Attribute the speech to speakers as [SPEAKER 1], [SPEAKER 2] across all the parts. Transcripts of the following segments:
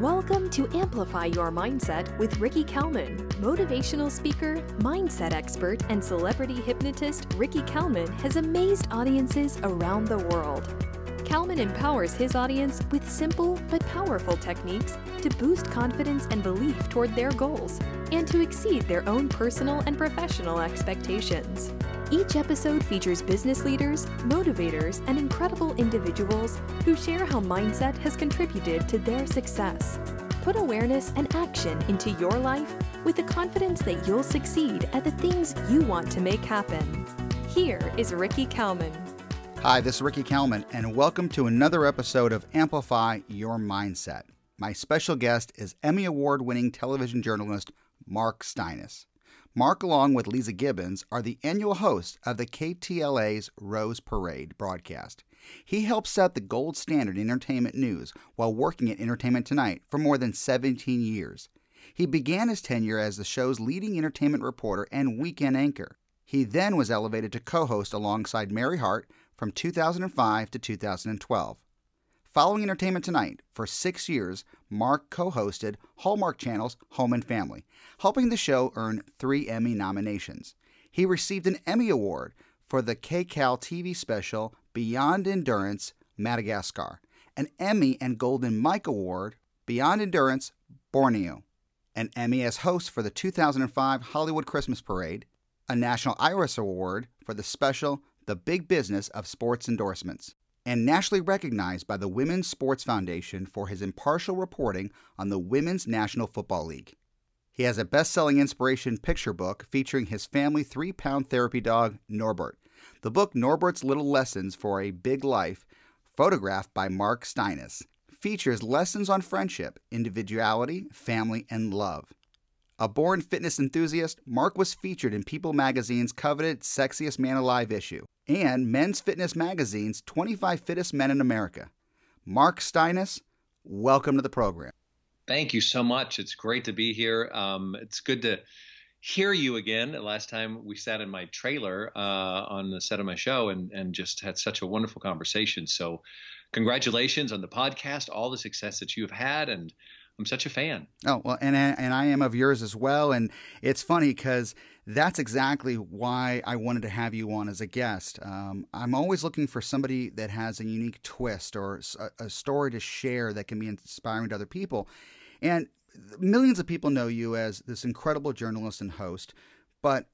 [SPEAKER 1] Welcome to Amplify Your Mindset with Ricky Kalmon. Motivational speaker, mindset expert, and celebrity hypnotist Ricky Kalmon has amazed audiences around the world. Kalmon empowers his audience with simple but powerful techniques to boost confidence and belief toward their goals and to exceed their own personal and professional expectations. Each episode features business leaders, motivators, and incredible individuals who share how mindset has contributed to their success. Put awareness and action into your life with the confidence that you'll succeed at the things you want to make happen. Here is Ricky Kalmon.
[SPEAKER 2] Hi, this is Ricky Kalmon, and welcome to another episode of Amplify Your Mindset. My special guest is Emmy Award winning television journalist Mark Steines. Mark, along with Leeza Gibbons, are the annual hosts of the KTLA's Rose Parade broadcast. He helped set the gold standard in entertainment news while working at Entertainment Tonight for more than 17 years. He began his tenure as the show's leading entertainment reporter and weekend anchor. He then was elevated to co host alongside Mary Hart from 2005 to 2012. Following Entertainment Tonight, for six years, Mark co hosted Hallmark Channel's Home and Family, helping the show earn three Emmy nominations. He received an Emmy Award for the KCAL TV special Beyond Endurance Madagascar, an Emmy and Golden Mic Award Beyond Endurance Borneo, an Emmy as host for the 2005 Hollywood Christmas Parade, a National Iris Award for the special The Big Business of Sports Endorsements and nationally recognized by the Women's Sports Foundation for his impartial reporting on the Women's National Football League. He has a best selling inspiration picture book featuring his family three pound therapy dog, Norbert. The book, Norbert's Little Lessons for a Big Life, photographed by Mark Steines, features lessons on friendship, individuality, family, and love. A born fitness enthusiast, Mark was featured in People magazine's coveted Sexiest Man Alive issue and Men's Fitness magazine's 25 Fittest Men in America. Mark Steines, welcome to the program.
[SPEAKER 3] Thank you so much. It's great to be here. Um, it's good to hear you again. Last time we sat in my trailer uh, on the set of my show and, and just had such a wonderful conversation. So, congratulations on the podcast, all the success that you have had, and I'm such a fan.
[SPEAKER 2] Oh well, and and I am of yours as well. And it's funny because that's exactly why I wanted to have you on as a guest. Um, I'm always looking for somebody that has a unique twist or a, a story to share that can be inspiring to other people. And millions of people know you as this incredible journalist and host but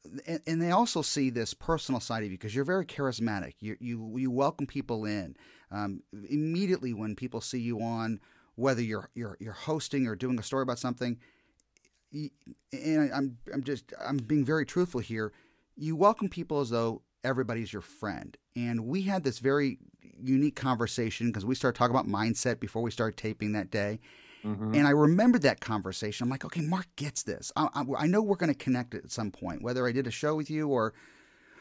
[SPEAKER 2] and they also see this personal side of you because you're very charismatic. You you you welcome people in um, immediately when people see you on whether you're you're you're hosting or doing a story about something. And I'm I'm just I'm being very truthful here. You welcome people as though everybody's your friend. And we had this very unique conversation because we started talking about mindset before we started taping that day. Mm-hmm. And I remembered that conversation. I'm like, okay, Mark gets this. I, I, I know we're going to connect at some point, whether I did a show with you or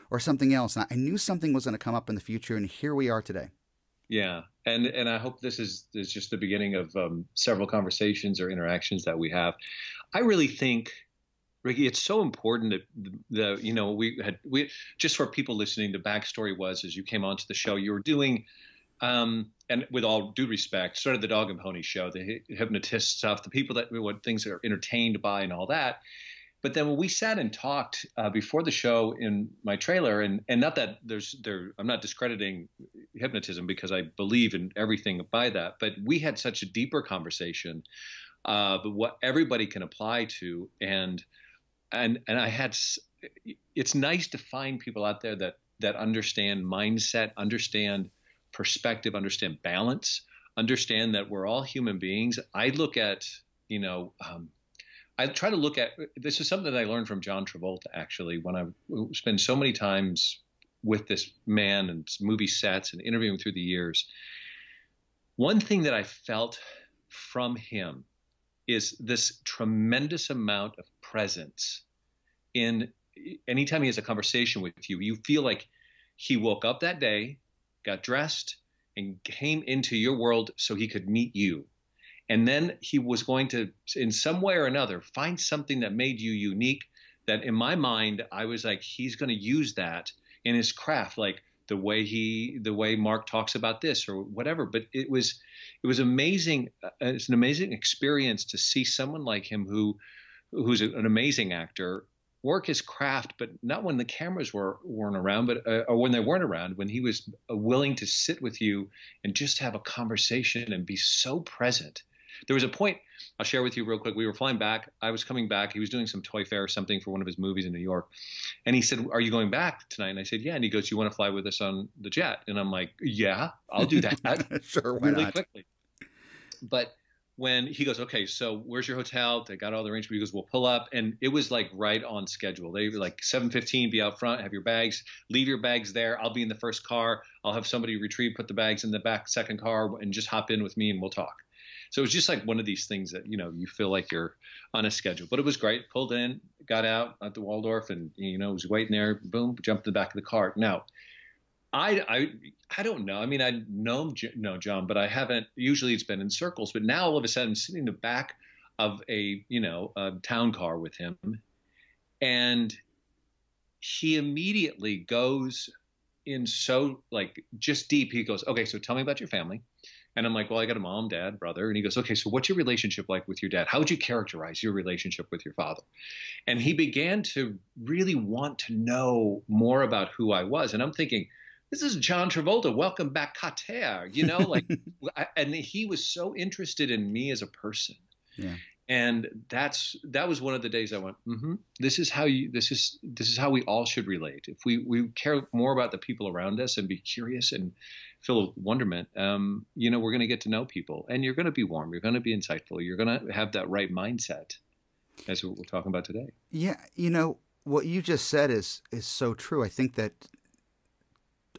[SPEAKER 2] or something else. And I knew something was going to come up in the future, and here we are today.
[SPEAKER 3] Yeah, and and I hope this is is just the beginning of um, several conversations or interactions that we have. I really think, Ricky, it's so important that the, you know we had we just for people listening, the backstory was as you came onto the show, you were doing. Um, and with all due respect, sort of the dog and pony show, the hypnotist stuff, the people that what things are entertained by, and all that. But then when we sat and talked uh, before the show in my trailer, and and not that there's there, I'm not discrediting hypnotism because I believe in everything by that, but we had such a deeper conversation of what everybody can apply to, and and and I had it's nice to find people out there that that understand mindset, understand perspective, understand balance, understand that we're all human beings. I look at you know. Um, I try to look at this is something that I learned from John Travolta actually when I spend so many times with this man and movie sets and interviewing through the years. One thing that I felt from him is this tremendous amount of presence in anytime he has a conversation with you. You feel like he woke up that day, got dressed, and came into your world so he could meet you. And then he was going to, in some way or another, find something that made you unique. That in my mind, I was like, he's going to use that in his craft. Like the way he the way Mark talks about this or whatever. But it was it was amazing. Uh, it's an amazing experience to see someone like him who who's an amazing actor work his craft, but not when the cameras were weren't around, but uh, or when they weren't around. When he was uh, willing to sit with you and just have a conversation and be so present. There was a point I'll share with you real quick. We were flying back. I was coming back. He was doing some toy fair or something for one of his movies in New York, and he said, "Are you going back tonight?" And I said, "Yeah." And he goes, "You want to fly with us on the jet?" And I'm like, "Yeah, I'll do that."
[SPEAKER 2] sure, why
[SPEAKER 3] really
[SPEAKER 2] not?
[SPEAKER 3] quickly. But when he goes, okay, so where's your hotel? They got all the arrangements. He goes, we'll pull up, and it was like right on schedule. They were like 7:15, be out front, have your bags, leave your bags there. I'll be in the first car. I'll have somebody retrieve, put the bags in the back second car, and just hop in with me, and we'll talk. So it was just like one of these things that you know you feel like you're on a schedule. But it was great. Pulled in, got out at the Waldorf, and you know was waiting there. Boom, jumped in the back of the car. Now I, I, I don't know. I mean, I know know John, but I haven't. Usually, it's been in circles. But now, all of a sudden, I'm sitting in the back of a, you know, a town car with him, and he immediately goes in so like just deep. He goes, "Okay, so tell me about your family." And I'm like, "Well, I got a mom, dad, brother." And he goes, "Okay, so what's your relationship like with your dad? How would you characterize your relationship with your father?" And he began to really want to know more about who I was, and I'm thinking this is John Travolta. Welcome back, Kotter. You know, like, and he was so interested in me as a person.
[SPEAKER 2] Yeah.
[SPEAKER 3] And that's that was one of the days I went. Mm-hmm, this is how you. This is this is how we all should relate. If we we care more about the people around us and be curious and full of wonderment, um, you know, we're going to get to know people, and you're going to be warm. You're going to be insightful. You're going to have that right mindset. That's what we're talking about today.
[SPEAKER 2] Yeah, you know what you just said is is so true. I think that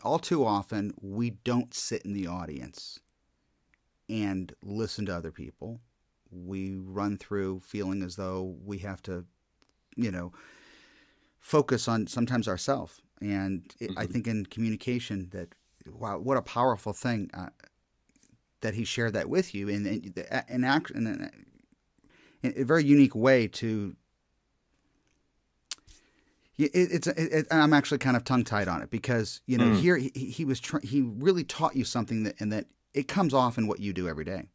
[SPEAKER 2] all too often we don't sit in the audience and listen to other people. We run through feeling as though we have to, you know, focus on sometimes ourselves. And it, mm-hmm. I think in communication that wow, what a powerful thing uh, that he shared that with you in in, in, in, in a very unique way to it, it's it, I'm actually kind of tongue tied on it because you know mm. here he, he was tr- he really taught you something that and that it comes off in what you do every day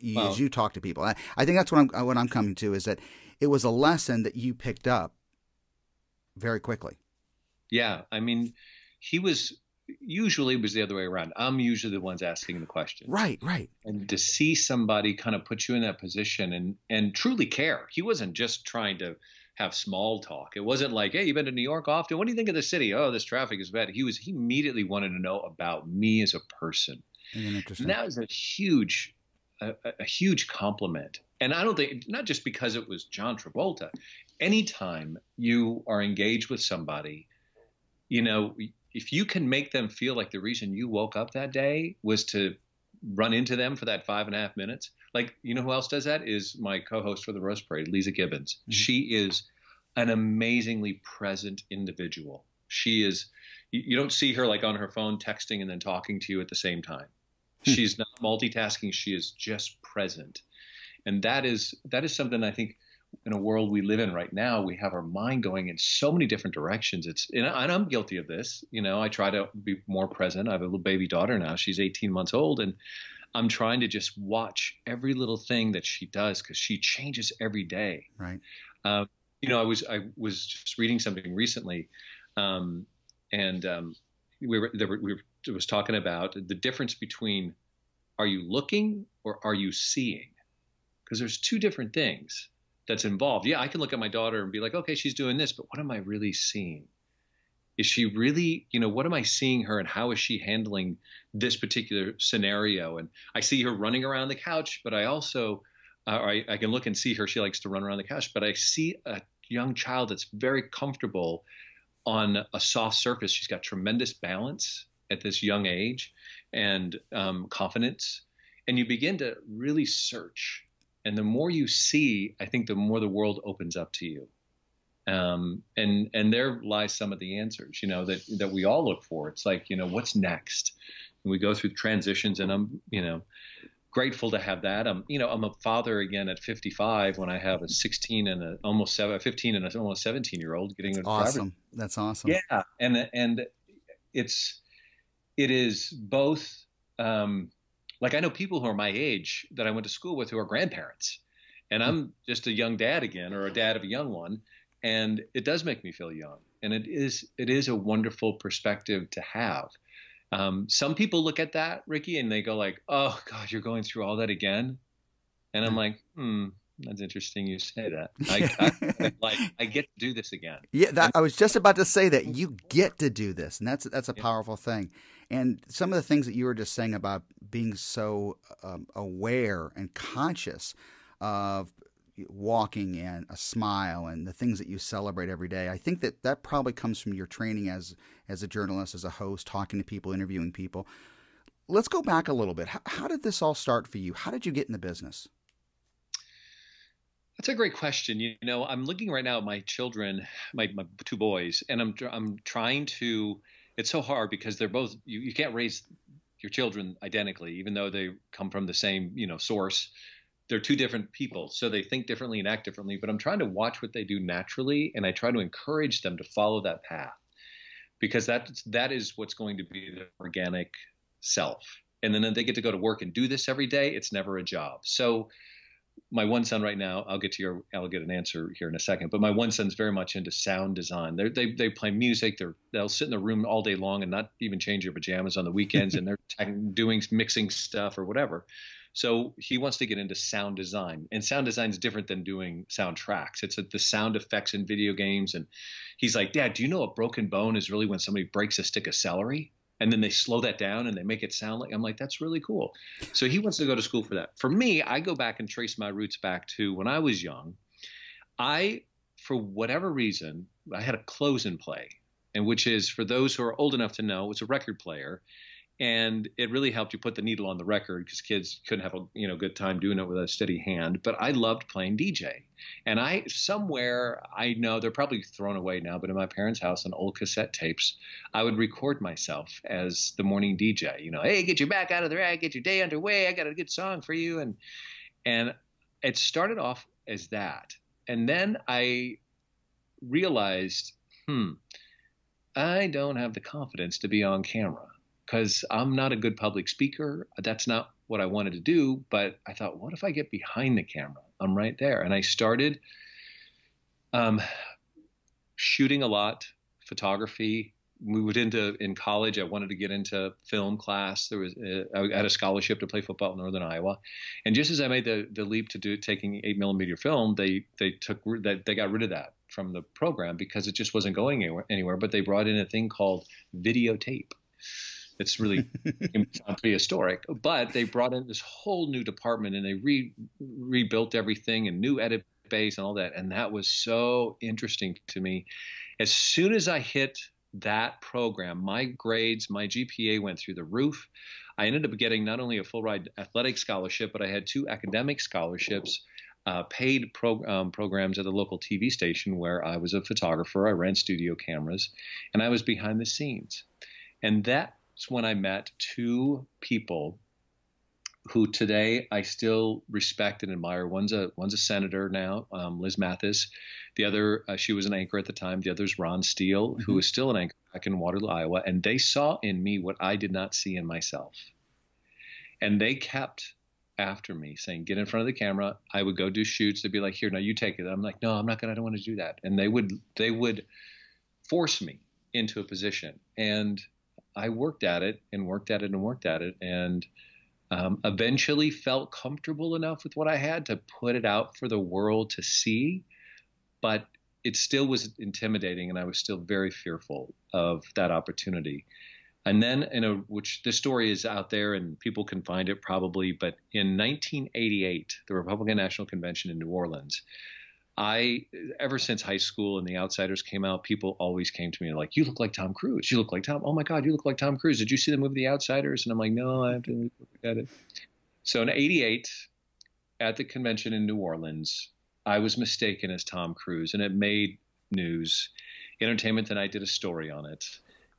[SPEAKER 2] you, well, as you talk to people. I, I think that's what I'm uh, what I'm coming to is that it was a lesson that you picked up very quickly.
[SPEAKER 3] Yeah, I mean, he was usually it was the other way around. I'm usually the ones asking the question.
[SPEAKER 2] Right, right.
[SPEAKER 3] And to see somebody kind of put you in that position and and truly care. He wasn't just trying to have small talk. It wasn't like, hey, you've been to New York often. What do you think of the city? Oh, this traffic is bad. He was he immediately wanted to know about me as a person.
[SPEAKER 2] Interesting.
[SPEAKER 3] And that was a huge, a, a huge compliment. And I don't think not just because it was John Travolta. Anytime you are engaged with somebody, you know, if you can make them feel like the reason you woke up that day was to run into them for that five and a half minutes. Like, you know who else does that? Is my co-host for the Rose Parade, Leeza Gibbons. Mm-hmm. She is an amazingly present individual. She is. You, don't see her like on her phone texting and then talking to you at the same time. Hmm. She's not multitasking. She is just present, and that is that is something I think in a world we live in right now, we have our mind going in so many different directions. It's and I'm guilty of this. You know, I try to be more present. I have a little baby daughter now. She's 18 months old, and I'm trying to just watch every little thing that she does because she changes every day.
[SPEAKER 2] Right.
[SPEAKER 3] Uh, you know, I was I was just reading something recently, um, and um, we were there were, we were, was talking about the difference between are you looking or are you seeing? Because there's two different things that's involved. Yeah, I can look at my daughter and be like, okay, she's doing this, but what am I really seeing? Is she really, you know, what am I seeing her and how is she handling this particular scenario? And I see her running around the couch, but I also, uh, I, I can look and see her. She likes to run around the couch, but I see a young child that's very comfortable on a soft surface. She's got tremendous balance at this young age and um, confidence. And you begin to really search and the more you see, I think the more the world opens up to you. Um, and and there lies some of the answers, you know, that that we all look for. It's like, you know, what's next? And we go through transitions, and I'm, you know, grateful to have that. I'm, you know, I'm a father again at 55 when I have a 16 and a almost seven, 15 and a almost 17 year old getting
[SPEAKER 2] That's awesome. That's awesome.
[SPEAKER 3] Yeah, and and it's it is both um, like I know people who are my age that I went to school with who are grandparents, and I'm just a young dad again or a dad of a young one, and it does make me feel young, and it is it is a wonderful perspective to have. Um, some people look at that, Ricky, and they go like, "Oh God, you're going through all that again," and I'm like, "Hmm, that's interesting you say that. I, I, like I get to do this again.
[SPEAKER 2] Yeah, that, I was just about to say that you get to do this, and that's that's a powerful thing. And some of the things that you were just saying about being so um, aware and conscious of walking and a smile and the things that you celebrate every day. I think that that probably comes from your training as as a journalist, as a host, talking to people, interviewing people. Let's go back a little bit. How, how did this all start for you? How did you get in the business?
[SPEAKER 3] That's a great question. You know, I'm looking right now at my children, my, my two boys, and I'm I'm trying to. It's so hard because they're both. You, you can't raise your children identically, even though they come from the same you know source. They're two different people, so they think differently and act differently. But I'm trying to watch what they do naturally, and I try to encourage them to follow that path because that that is what's going to be the organic self. And then they get to go to work and do this every day. It's never a job. So my one son right now, I'll get to your, I'll get an answer here in a second. But my one son's very much into sound design. They're, they they play music. They're they'll sit in the room all day long and not even change their pajamas on the weekends, and they're doing mixing stuff or whatever. So he wants to get into sound design, and sound design is different than doing soundtracks. It's a, the sound effects in video games, and he's like, "Dad, do you know a broken bone is really when somebody breaks a stick of celery?" And then they slow that down and they make it sound like I'm like that's really cool. So he wants to go to school for that. For me, I go back and trace my roots back to when I was young. I for whatever reason, I had a close and play, and which is for those who are old enough to know, it's a record player and it really helped you put the needle on the record because kids couldn't have a you know good time doing it with a steady hand. But I loved playing DJ, and I somewhere I know they're probably thrown away now, but in my parents' house on old cassette tapes, I would record myself as the morning DJ. You know, hey, get your back out of the rag, get your day underway. I got a good song for you, and and it started off as that, and then I realized, hmm, I don't have the confidence to be on camera because I'm not a good public speaker. That's not what I wanted to do. But I thought, what if I get behind the camera? I'm right there. And I started um, shooting a lot, photography. Moved into in college. I wanted to get into film class. There was a, uh, I had a scholarship to play football in Northern Iowa, and just as I made the, the leap to do taking eight millimeter film, they they took that they got rid of that from the program because it just wasn't going anywhere. anywhere but they brought in a thing called videotape, it's really prehistoric. But they brought in this whole new department and they re, rebuilt everything and new edit base and all that. And that was so interesting to me. As soon as I hit that program, my grades, my GPA went through the roof. I ended up getting not only a full ride athletic scholarship, but I had two academic scholarships. Uh, paid pro, um, programs at the local TV station where I was a photographer. I ran studio cameras and I was behind the scenes. And that when I met two people who today I still respect and admire. One's a one's a senator now, um, Liz Mathis. The other, uh, she was an anchor at the time. The other's Ron Steele, mm-hmm. who is still an anchor back in Waterloo, Iowa. And they saw in me what I did not see in myself. And they kept after me saying, "Get in front of the camera." I would go do shoots. They'd be like, "Here, now you take it." I'm like, "No, I'm not gonna. I don't want to do that." And they would they would force me into a position. And I worked at it and worked at it and worked at it, and um, eventually felt comfortable enough with what I had to put it out for the world to see. But it still was intimidating, and I was still very fearful of that opportunity. And then, you know, which the story is out there and people can find it probably, but in 1988, the Republican National Convention in New Orleans, I ever since high school and The Outsiders came out, people always came to me like, "You look like Tom Cruise. You look like Tom. Oh my God, you look like Tom Cruise. Did you see the movie The Outsiders?" And I'm like, "No, I haven't look at it." So in '88, at the convention in New Orleans, I was mistaken as Tom Cruise, and it made news. Entertainment Tonight did a story on it,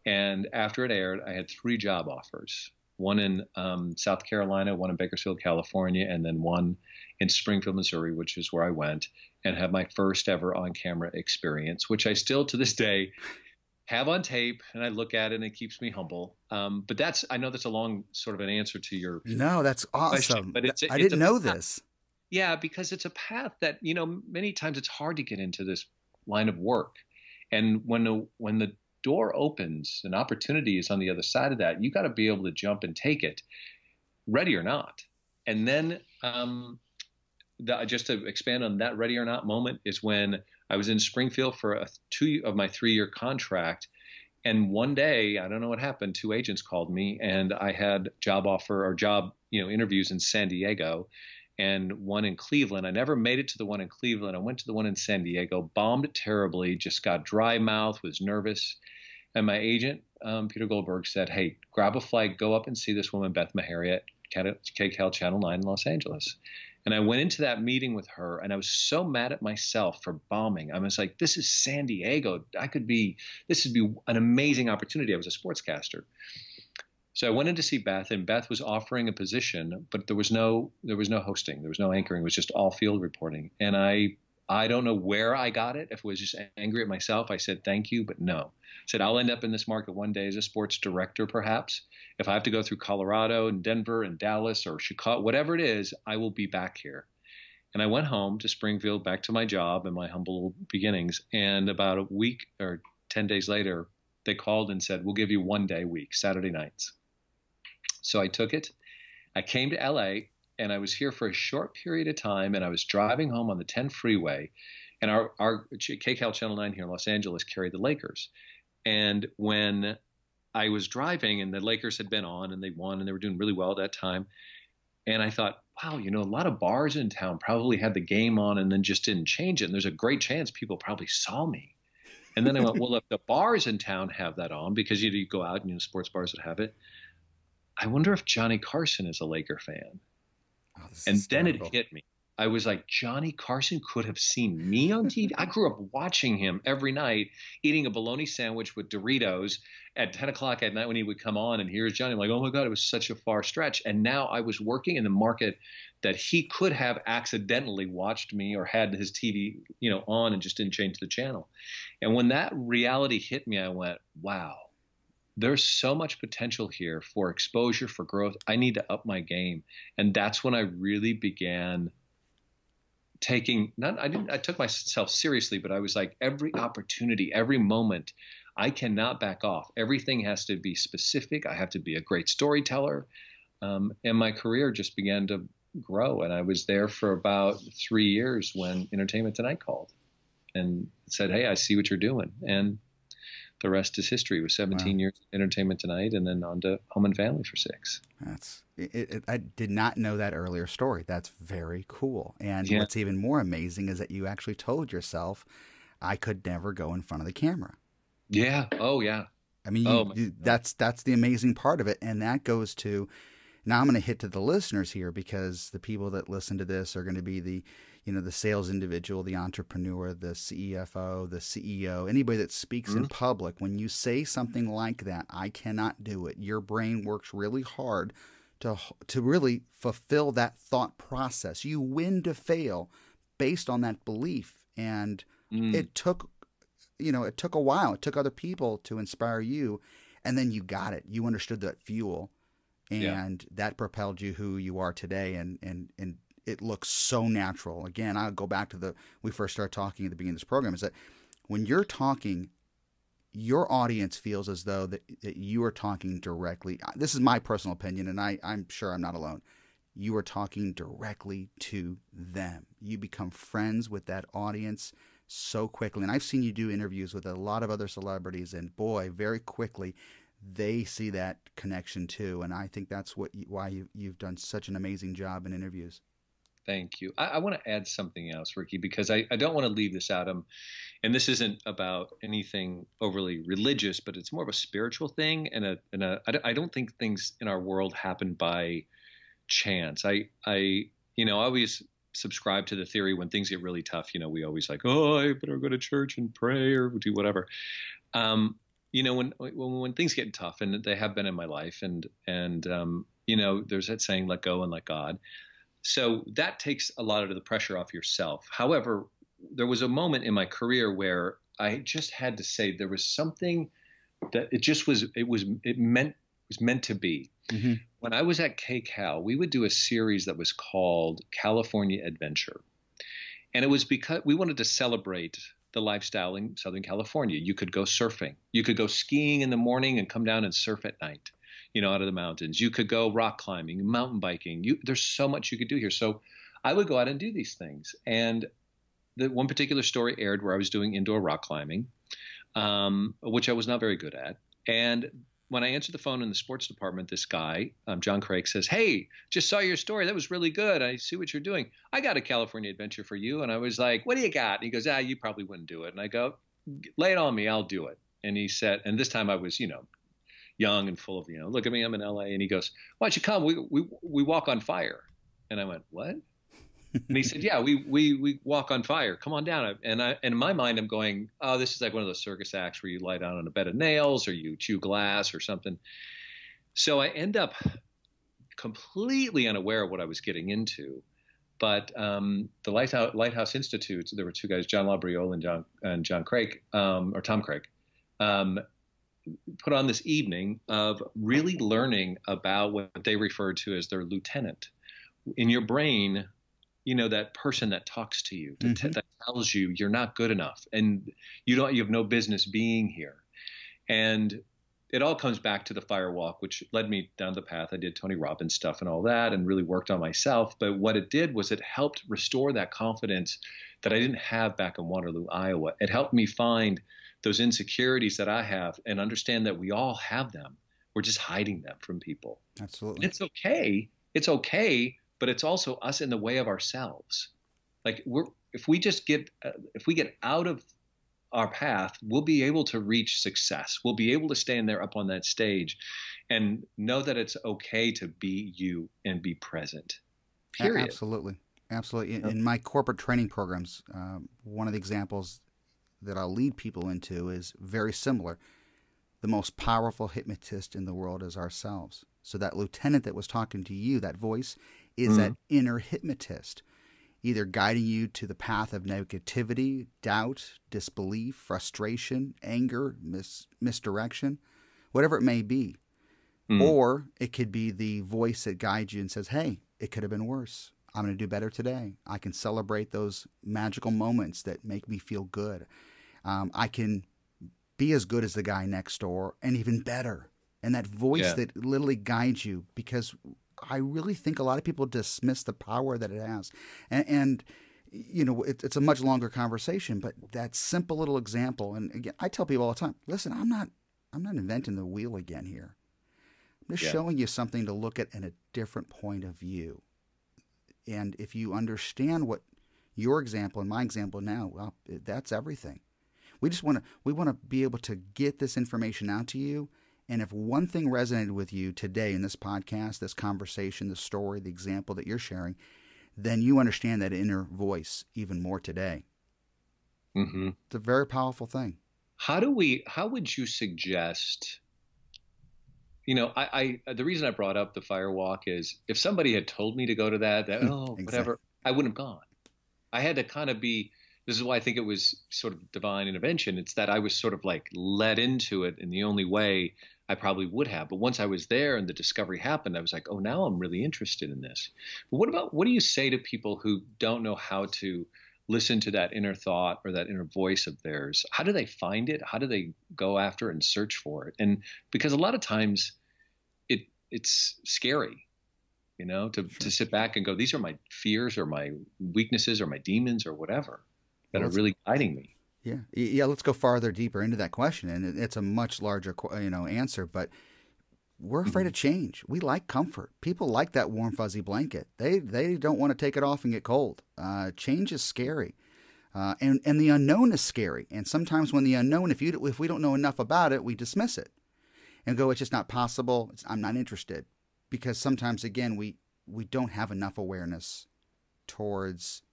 [SPEAKER 3] and after it aired, I had three job offers one in um, South Carolina, one in Bakersfield, California, and then one in Springfield, Missouri, which is where I went and had my first ever on camera experience, which I still to this day have on tape, and I look at it, and it keeps me humble. Um, but that's I know that's a long sort of an answer to your
[SPEAKER 2] no, that's awesome. Question, but it's, I it's didn't know path. this.
[SPEAKER 3] Yeah, because it's a path that you know many times it's hard to get into this line of work, and when the when the door opens, an opportunity is on the other side of that. You got to be able to jump and take it, ready or not. And then um, the, just to expand on that ready or not moment is when I was in Springfield for a two of my three year contract. And one day, I don't know what happened, two agents called me and I had job offer or job, you know, interviews in San Diego and one in Cleveland. I never made it to the one in Cleveland. I went to the one in San Diego, bombed terribly, just got dry mouth, was nervous. And my agent, um, Peter Goldberg, said, Hey, grab a flight, go up and see this woman, Beth Meharry, at KCAL Channel 9 in Los Angeles. And I went into that meeting with her and I was so mad at myself for bombing. I was like, this is San Diego. I could be, this would be an amazing opportunity. I was a sportscaster. So I went in to see Beth and Beth was offering a position, but there was no, there was no hosting. There was no anchoring. It was just all field reporting. And I, I don't know where I got it. If it was just angry at myself, I said, thank you, but no. I said, I'll end up in this market one day as a sports director, perhaps. If I have to go through Colorado and Denver and Dallas or Chicago, whatever it is, I will be back here. And I went home to Springfield, back to my job and my humble beginnings. And about a week or 10 days later, they called and said, We'll give you one day a week, Saturday nights. So I took it. I came to LA and I was here for a short period of time. And I was driving home on the 10 freeway. And our, our KCAL Channel 9 here in Los Angeles carried the Lakers. And when I was driving and the Lakers had been on and they won and they were doing really well at that time. And I thought, wow, you know, a lot of bars in town probably had the game on and then just didn't change it. And there's a great chance people probably saw me. And then I went, well, if the bars in town have that on, because you, you go out and you know sports bars that have it, I wonder if Johnny Carson is a Laker fan. Oh, and then it hit me. I was like, Johnny Carson could have seen me on TV. I grew up watching him every night, eating a bologna sandwich with Doritos at 10 o'clock at night when he would come on. And here's Johnny. I'm like, oh my God, it was such a far stretch. And now I was working in the market that he could have accidentally watched me or had his TV, you know, on and just didn't change the channel. And when that reality hit me, I went, wow, there's so much potential here for exposure, for growth. I need to up my game. And that's when I really began taking not I didn't I took myself seriously, but I was like every opportunity, every moment, I cannot back off. Everything has to be specific. I have to be a great storyteller, um, and my career just began to grow. And I was there for about three years when Entertainment Tonight called and said, "Hey, I see what you're doing," and the rest is history. It was 17 wow. years Entertainment Tonight, and then on to Home and Family for six.
[SPEAKER 2] That's it, it, I did not know that earlier story. That's very cool. And yeah. what's even more amazing is that you actually told yourself, "I could never go in front of the camera."
[SPEAKER 3] Yeah. Oh, yeah.
[SPEAKER 2] I mean, oh, you, that's that's the amazing part of it, and that goes to. Now I'm going to hit to the listeners here because the people that listen to this are going to be the you know the sales individual, the entrepreneur, the CFO, the CEO, anybody that speaks mm-hmm. in public, when you say something like that, I cannot do it. Your brain works really hard to to really fulfill that thought process. You win to fail based on that belief, and mm. it took you know it took a while. It took other people to inspire you, and then you got it. You understood that fuel, and yeah. that propelled you who you are today. And and and it looks so natural. Again, I'll go back to the we first started talking at the beginning of this program is that when you're talking, your audience feels as though that, that you are talking directly. This is my personal opinion, and I, I'm sure I'm not alone. You are talking directly to them. You become friends with that audience so quickly. And I've seen you do interviews with a lot of other celebrities, and boy, very quickly they see that connection too. And I think that's what why you, you've done such an amazing job in interviews.
[SPEAKER 3] Thank you. I, I want to add something else, Ricky, because I, I don't want to leave this out. And this isn't about anything overly religious, but it's more of a spiritual thing. And a, and a I don't think things in our world happen by chance. I, I, you know, I always subscribe to the theory when things get really tough. You know, we always like, oh, I better go to church and pray or do whatever. Um, you know, when, when when things get tough, and they have been in my life, and and um, you know, there's that saying, "Let go and let God." So that takes a lot of the pressure off yourself. However, there was a moment in my career where I just had to say there was something that it just was. It was. It meant was meant to be. Mm-hmm. When I was at KCAL, we would do a series that was called California Adventure, and it was because we wanted to celebrate the lifestyle in Southern California. You could go surfing. You could go skiing in the morning and come down and surf at night, you know, out of the mountains. You could go rock climbing, mountain biking. You, there's so much you could do here. So I would go out and do these things. And the one particular story aired where I was doing indoor rock climbing, um, which I was not very good at. And when I answered the phone in the sports department, this guy, um, John Craig, says, Hey, just saw your story. That was really good. I see what you're doing. I got a California adventure for you. And I was like, What do you got? And he goes, Ah, you probably wouldn't do it. And I go, Lay it on me. I'll do it. And he said, and this time I was, you know, young and full of, you know, look at me, I'm in LA. And he goes, Why don't you come? We, we, we walk on fire. And I went, What? and he said, "Yeah, we we we walk on fire. Come on down." And I and in my mind, I'm going, "Oh, this is like one of those circus acts where you lie down on a bed of nails or you chew glass or something." So I end up completely unaware of what I was getting into. But um, the Lighthouse, Lighthouse Institute, there were two guys, John Labriola and John and John Craig, um, or Tom Craig, um, put on this evening of really learning about what they referred to as their lieutenant. In your brain, you know that person that talks to you mm-hmm. that tells you you're not good enough and you don't you have no business being here and it all comes back to the fire walk which led me down the path i did tony robbins stuff and all that and really worked on myself but what it did was it helped restore that confidence that i didn't have back in waterloo iowa it helped me find those insecurities that i have and understand that we all have them we're just hiding them from people
[SPEAKER 2] absolutely
[SPEAKER 3] and it's okay it's okay but it's also us in the way of ourselves. Like we're if we just get uh, if we get out of our path, we'll be able to reach success. We'll be able to stand there up on that stage and know that it's okay to be you and be present. Period.
[SPEAKER 2] Absolutely. Absolutely. In, in my corporate training programs, um, one of the examples that I'll lead people into is very similar. The most powerful hypnotist in the world is ourselves. So that lieutenant that was talking to you, that voice, is mm-hmm. that inner hypnotist, either guiding you to the path of negativity, doubt, disbelief, frustration, anger, mis- misdirection, whatever it may be. Mm-hmm. Or it could be the voice that guides you and says, hey, it could have been worse. I'm going to do better today. I can celebrate those magical moments that make me feel good. Um, I can be as good as the guy next door and even better. And that voice yeah. that literally guides you because I really think a lot of people dismiss the power that it has. And, and you know, it, it's a much longer conversation, but that simple little example. And again, I tell people all the time, listen, I'm not, I'm not inventing the wheel again here. I'm just yeah. showing you something to look at in a different point of view. And if you understand what your example and my example now, well, that's everything. We just want to we want to be able to get this information out to you and if one thing resonated with you today in this podcast, this conversation, the story, the example that you're sharing, then you understand that inner voice even more today. Mm-hmm. It's a very powerful thing.
[SPEAKER 3] How do we? How would you suggest? You know, I, I the reason I brought up the firewalk is if somebody had told me to go to that, that oh exactly. whatever, I wouldn't have gone. I had to kind of be this is why I think it was sort of divine intervention. It's that I was sort of like led into it in the only way I probably would have. But once I was there and the discovery happened, I was like, oh, now I'm really interested in this. But what about what do you say to people who don't know how to listen to that inner thought or that inner voice of theirs? How do they find it? How do they go after and search for it? And because a lot of times it it's scary, you know, to, sure. to sit back and go, these are my fears or my weaknesses or my demons or whatever that well, are really guiding me.
[SPEAKER 2] Yeah, yeah. Let's go farther, deeper into that question, and it's a much larger, you know, answer. But we're afraid mm-hmm. of change. We like comfort. People like that warm, fuzzy blanket. They they don't want to take it off and get cold. Uh, change is scary, uh, and and the unknown is scary. And sometimes when the unknown, if you if we don't know enough about it, we dismiss it and go, "It's just not possible. It's, I'm not interested," because sometimes again we we don't have enough awareness towards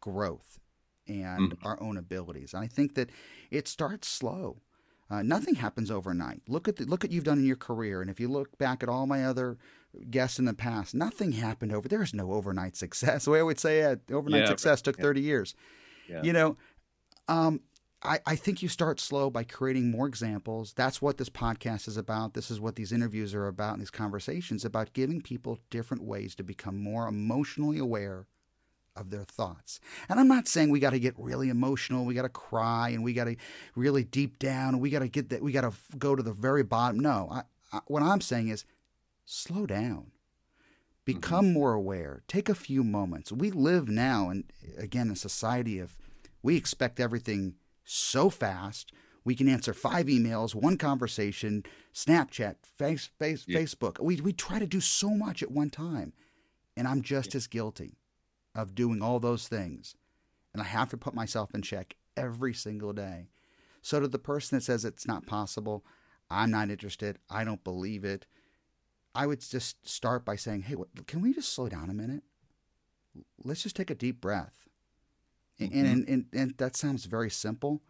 [SPEAKER 2] growth and mm. our own abilities. And I think that it starts slow. Uh, nothing happens overnight. Look at the, look at you've done in your career, and if you look back at all my other guests in the past, nothing happened over. There is no overnight success. The way I would say it, overnight yeah, success took yeah. thirty years. Yeah. You know, um, I, I think you start slow by creating more examples. That's what this podcast is about. This is what these interviews are about and these conversations about giving people different ways to become more emotionally aware of their thoughts. And I'm not saying we got to get really emotional, we got to cry, and we got to really deep down, and we got to get that, we got to go to the very bottom. No, I, I, what I'm saying is slow down. Become mm-hmm. more aware. Take a few moments. We live now, and again, a society of we expect everything so fast. We can answer five emails, one conversation, Snapchat, face, face, yeah. Facebook. We, we try to do so much at one time. And I'm just yeah. as guilty of doing all those things. And I have to put myself in check every single day. So, to the person that says it's not possible, I'm not interested, I don't believe it, I would just start by saying, hey, what, can we just slow down a minute? Let's just take a deep breath. Mm-hmm. And, and, and, and that sounds very simple,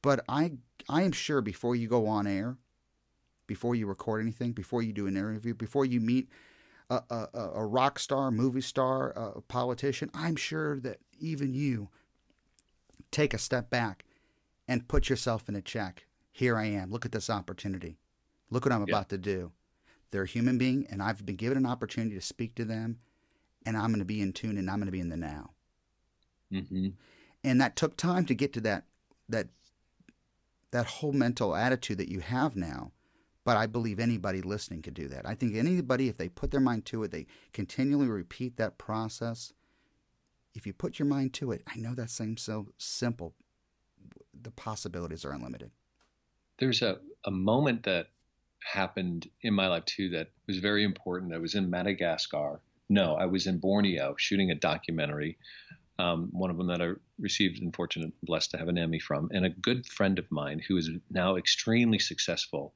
[SPEAKER 2] but I, I am sure before you go on air, before you record anything, before you do an interview, before you meet a, a, a rock star, movie star, a politician, I'm sure that even you take a step back and put yourself in a check. Here I am. Look at this opportunity. Look what I'm yeah. about to do. They're a human being, and I've been given an opportunity to speak to them, and I'm going to be in tune and I'm going to be in the now. Mm-hmm. And that took time to get to that that that whole mental attitude that you have now but I believe anybody listening could do that. I think anybody, if they put their mind to it, they continually repeat that process. If you put your mind to it, I know that seems so simple. The possibilities are unlimited.
[SPEAKER 3] There's a, a moment that happened in my life too that was very important. I was in Madagascar. No, I was in Borneo shooting a documentary. Um, one of them that I received, unfortunate, blessed to have an Emmy from, and a good friend of mine who is now extremely successful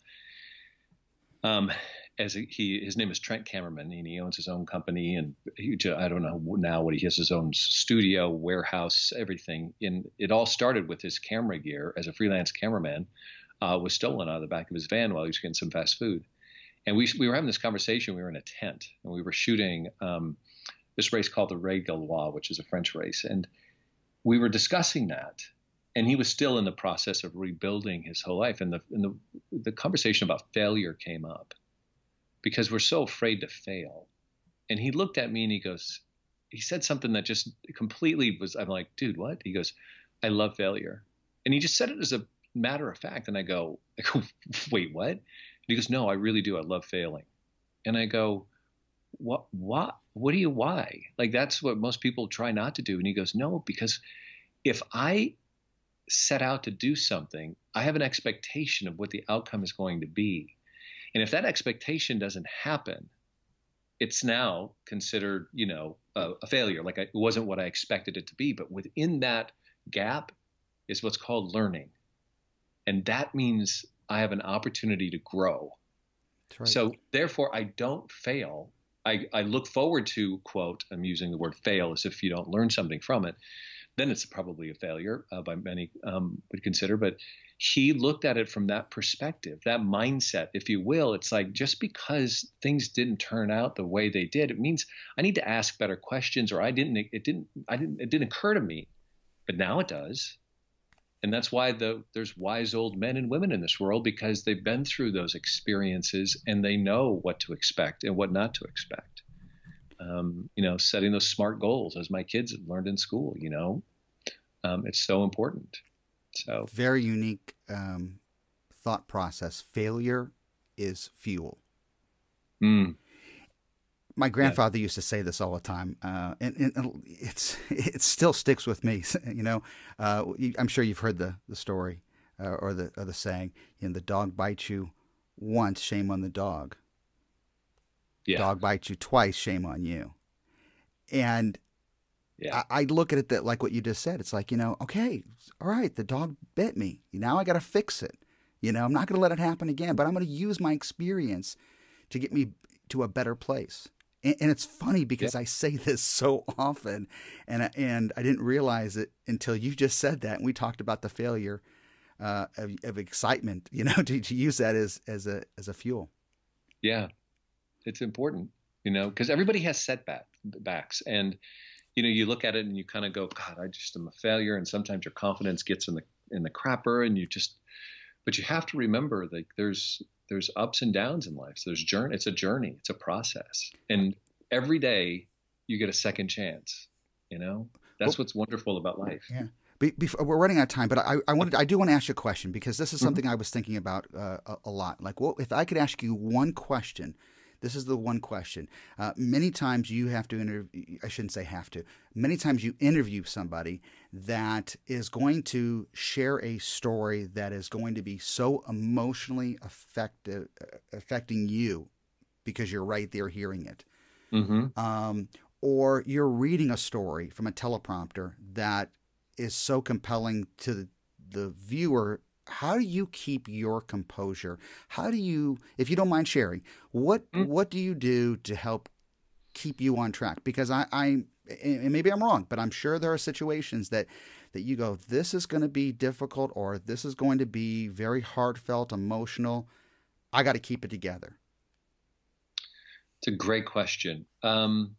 [SPEAKER 3] um, as he, his name is Trent Cameraman, and he owns his own company, and he, I don't know now what he has his own studio, warehouse, everything. And it all started with his camera gear as a freelance cameraman uh, was stolen out of the back of his van while he was getting some fast food. And we we were having this conversation. We were in a tent, and we were shooting um, this race called the Raid Gauloises, which is a French race, and we were discussing that and he was still in the process of rebuilding his whole life. And the, and the, the conversation about failure came up because we're so afraid to fail. And he looked at me and he goes, he said something that just completely was, I'm like, dude, what? He goes, I love failure. And he just said it as a matter of fact. And I go, I go wait, what? And he goes, no, I really do. I love failing. And I go, what, what, what do you, why? Like, that's what most people try not to do. And he goes, no, because if I set out to do something, I have an expectation of what the outcome is going to be. And if that expectation doesn't happen, it's now considered, you know, a, a failure. Like I, it wasn't what I expected it to be. But within that gap is what's called learning. And that means I have an opportunity to grow. Right. So therefore, I don't fail. I, I look forward to, quote, I'm using the word fail as if you don't learn something from it then it's probably a failure uh, by many um, would consider. But he looked at it from that perspective, that mindset, if you will. It's like just because things didn't turn out the way they did, it means I need to ask better questions, or I didn't. It didn't. I didn't. It didn't occur to me, but now it does. And that's why the, there's wise old men and women in this world because they've been through those experiences and they know what to expect and what not to expect um, you know, setting those smart goals as my kids have learned in school, you know, um, it's so important. So
[SPEAKER 2] very unique um, thought process. Failure is fuel. Mm. My grandfather yeah. used to say this all the time, uh, and, and, it's it still sticks with me. You know, uh, I'm sure you've heard the the story uh, or the or the saying, "You know, the dog bites you once, shame on the dog." Yeah. Dog bites you twice, shame on you. And yeah. I, I, look at it that like what you just said. It's like, you know, okay, all right, the dog bit me. Now I got to fix it. You know, I'm not going to let it happen again, but I'm going to use my experience to get me to a better place. And, and it's funny because yeah. I say this so often, and and I didn't realize it until you just said that, and we talked about the failure uh, of, of excitement. You know, to, to use that as as a as a fuel.
[SPEAKER 3] Yeah, it's important, you know, because everybody has setbacks, and you know, you look at it and you kind of go, God, I just am a failure. And sometimes your confidence gets in the in the crapper and you just but you have to remember like there's there's ups and downs in life so there's journey it's a journey it's a process and every day you get a second chance you know that's well, what's wonderful about life
[SPEAKER 2] yeah be, before, we're running out of time, but I, I wanted I do want to ask you a question because this is mm-hmm. something mm-hmm. I was thinking about uh, a, a, lot. Like, well, if I could ask you one question this is the one question. Uh, many times you have to interview, I shouldn't say have to, many times you interview somebody that is going to share a story that is going to be so emotionally effective, uh, affecting you because you're right there hearing it. Mm-hmm. Um, or you're reading a story from a teleprompter that is so compelling to the, the viewer how do you keep your composure? How do you, if you don't mind sharing, what mm-hmm. what do you do to help keep you on track? Because I, I, and maybe I'm wrong, but I'm sure there are situations that that you go, this is going to be difficult, or this is going to be very heartfelt, emotional. I got to keep it together.
[SPEAKER 3] It's a great question. Um,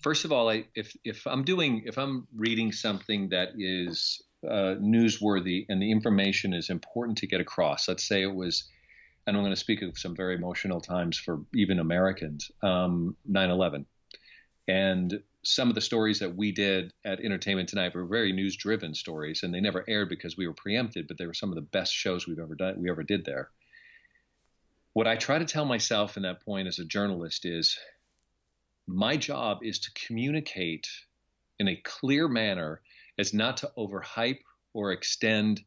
[SPEAKER 3] first of all, I, if if I'm doing if I'm reading something that is uh, newsworthy and the information is important to get across. Let's say it was, and I'm going to speak of some very emotional times for even Americans, um, 9/11, and some of the stories that we did at Entertainment Tonight were very news-driven stories, and they never aired because we were preempted. But they were some of the best shows we've ever done. We ever did there. What I try to tell myself in that point as a journalist is, my job is to communicate in a clear manner is not to overhype or extend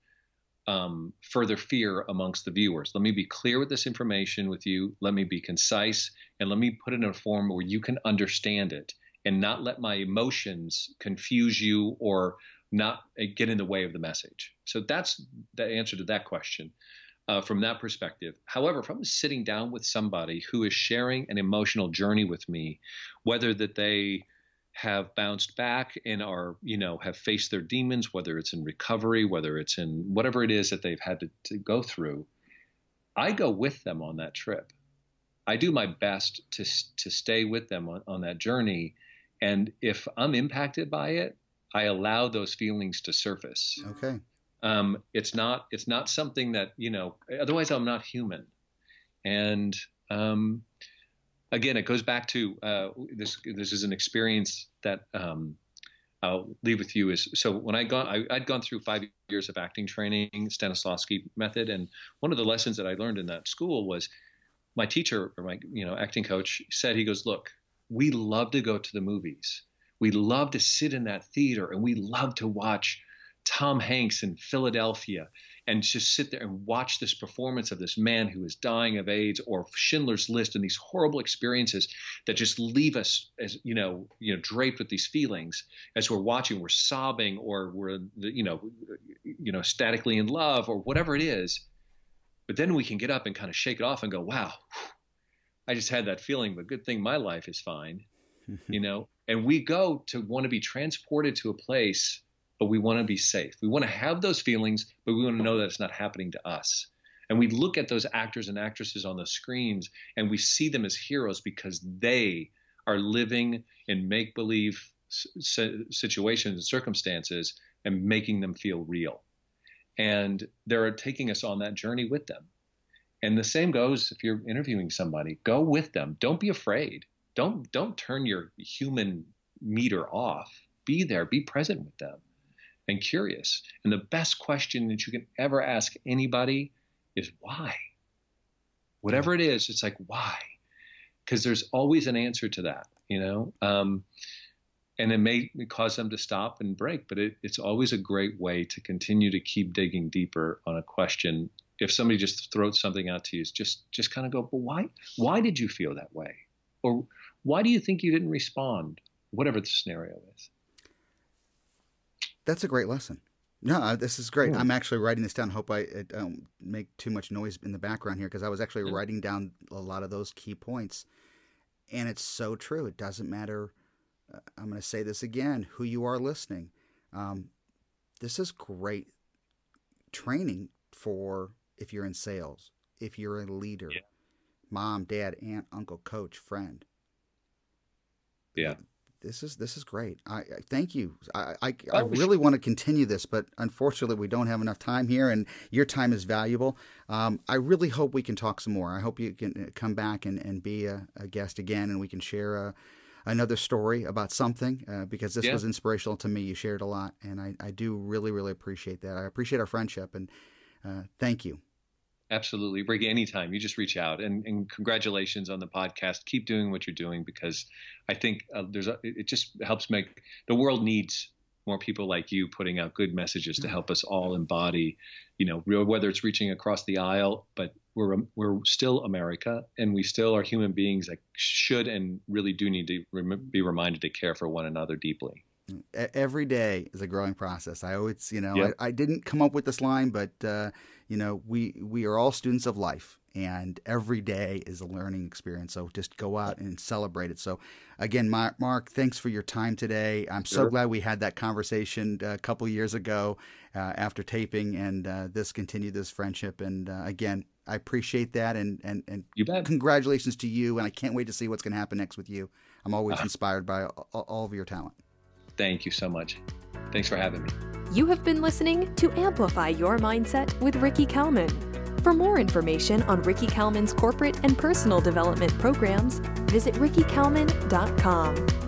[SPEAKER 3] um, further fear amongst the viewers. Let me be clear with this information with you. Let me be concise and let me put it in a form where you can understand it and not let my emotions confuse you or not uh, get in the way of the message. So that's the answer to that question. Uh, from that perspective. However, if I'm sitting down with somebody who is sharing an emotional journey with me, whether that they have bounced back and are, you know, have faced their demons, whether it's in recovery, whether it's in whatever it is that they've had to, to go through, I go with them on that trip. I do my best to to stay with them on, on that journey, and if I'm impacted by it, I allow those feelings to surface.
[SPEAKER 2] Okay.
[SPEAKER 3] Um, it's not it's not something that you know. Otherwise, I'm not human, and um, again, it goes back to uh, this. This is an experience that um, I'll leave with you. Is so when I got I, I'd gone through five years of acting training, Stanislavski method, and one of the lessons that I learned in that school was my teacher or my you know acting coach said he goes, look, we love to go to the movies. We love to sit in that theater and we love to watch Tom Hanks in Philadelphia and just sit there and watch this performance of this man who is dying of AIDS or Schindler's List and these horrible experiences that just leave us as you know you know draped with these feelings as we're watching we're sobbing or we're you know you know statically in love or whatever it is. But then we can get up and kind of shake it off and go wow I just had that feeling but good thing my life is fine you know? And we go to want to be transported to a place but we want to be safe. We want to have those feelings, but we want to know that it's not happening to us. And we look at those actors and actresses on the screens and we see them as heroes because they are living in make believe situations and circumstances and making them feel real. And they're taking us on that journey with them. And the same goes if you're interviewing somebody, go with them. Don't be afraid. Don't don't turn your human meter off. Be there, be present with them and curious. And the best question that you can ever ask anybody is why? Whatever it is, it's like, why? Because there's always an answer to that, you know? Um, and it may cause them to stop and break, but it, it's always a great way to continue to keep digging deeper on a question. If somebody just throws something out to you, just just kind of go, but why? Why did you feel that way? Or why do you think you didn't respond? Whatever the scenario is.
[SPEAKER 2] That's a great lesson. No, this is great. I'm actually writing this down. Hope I don't make too much noise in the background here because I was actually writing down a lot of those key points. And it's so true. It doesn't matter. Uh, I'm going to say this again who you are listening. Um, this is great training for if you're in sales, if you're a leader, yeah. mom, dad, aunt, uncle, coach, friend.
[SPEAKER 3] Yeah
[SPEAKER 2] this is this is great. I, I thank you. I I, I really want to continue this, but unfortunately, we don't have enough time here, and your time is valuable. Um, I really hope we can talk some more. I hope you can uh, come back and, and be a, a guest again, and we can share a, another story about something uh, because this yeah. was inspirational to me. You shared a lot, and I, I do really really appreciate that. I appreciate our friendship, and uh, thank you.
[SPEAKER 3] Absolutely. Ricky, anytime you just reach out and, and, congratulations on the podcast. Keep doing what you're doing because I think uh, there's a, it just helps make the world needs more people like you putting out good messages to help us all embody, you know, real, whether it's reaching across the aisle, but we're we're still America and we still are human beings that should and really do need to rem- be reminded to care for one another deeply
[SPEAKER 2] every day is a growing process. I always, you know, yep. I, I, didn't come up with this line, but uh, you know, we we are all students of life, and every day is a learning experience. So just go out and celebrate it. So again, Mark, Mark thanks for your time today. I'm sure. so glad we had that conversation a couple years ago uh, after taping, and uh, this continued this friendship. And uh, again, I appreciate that, and and and congratulations to you. And I can't wait to see what's going to happen next with you. I'm always inspired by all, all of your talent.
[SPEAKER 3] Thank you so much. Thanks for having me.
[SPEAKER 1] You have been listening to Amplify Your Mindset with Ricky Kalmon. For more information on Ricky Kalmon's corporate and personal development programs, visit rickykalmon.com.